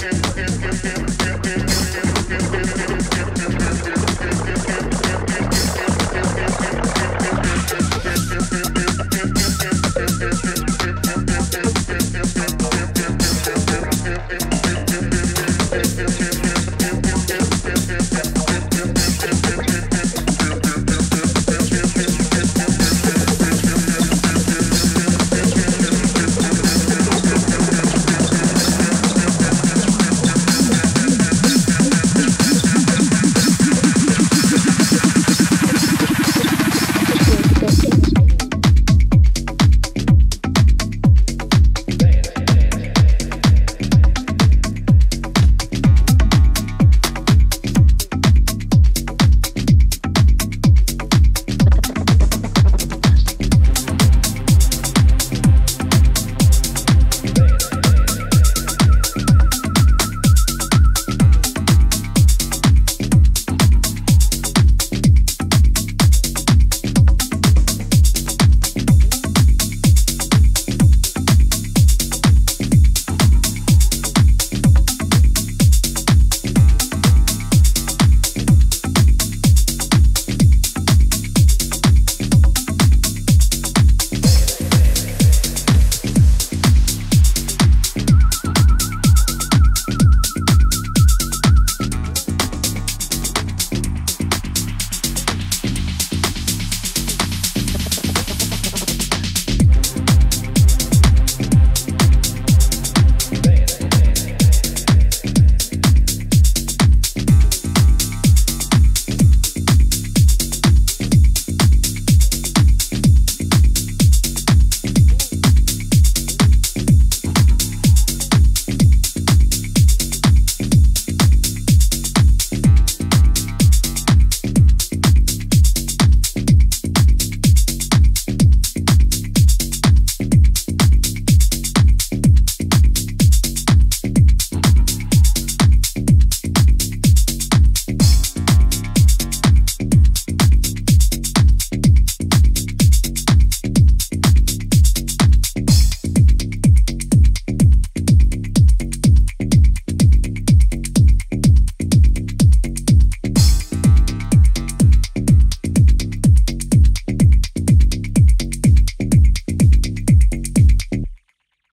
thank